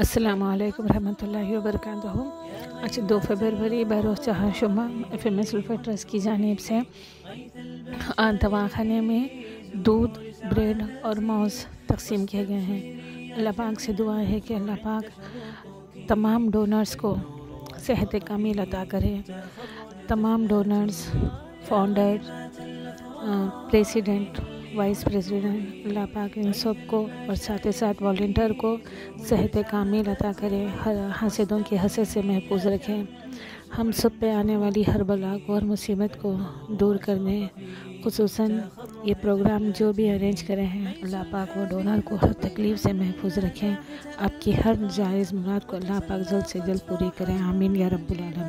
अस्सलाम वालेकुम रहमतुल्लाहि व बरकातहू आज दो फरवरी बरोज़ चहाशुमा एम एस ट्रस्ट की जानब से दवाखाने में दूध, ब्रेड और माउस तकसीम किए गए हैं। अल्लाह पाक से दुआ है कि अल्लाह पाक तमाम डोनर्स को सेहत कामिल अता करे। तमाम donors founder president vice president अल्लाह पाक इन सबको और साथ ही साथ वॉल्टियर को सेहत कामिल अता करें हसदों की हसद से महफूज रखें। हम सब पे आने वाली हर बला को और मुसीबत को दूर करने खसूस ये प्रोग्राम जो भी अरेंज करे हैं, अल्लाह पाक वो डोनर को हर तकलीफ़ से महफूज रखें। आपकी हर जायज़ मुराद को अल्लाह पाक जल्द से जल्द पूरी करें। आमीन या रब्बुल आलम